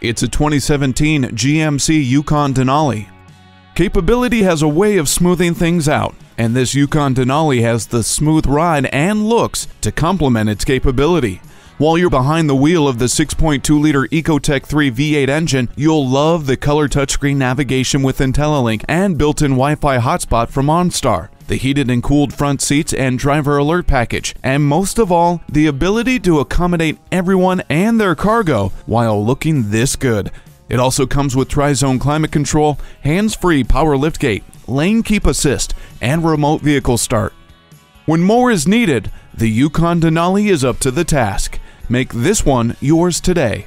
It's a 2017 GMC Yukon Denali. Capability has a way of smoothing things out, and this Yukon Denali has the smooth ride and looks to complement its capability. While you're behind the wheel of the 6.2 liter Ecotec 3 V8 engine, you'll love the color touchscreen navigation with IntelliLink and built in Wi Fi hotspot from OnStar, the heated and cooled front seats and driver alert package, and most of all, the ability to accommodate everyone and their cargo while looking this good. It also comes with tri-zone climate control, hands-free power liftgate, lane keep assist, and remote vehicle start. When more is needed, the Yukon Denali is up to the task. Make this one yours today.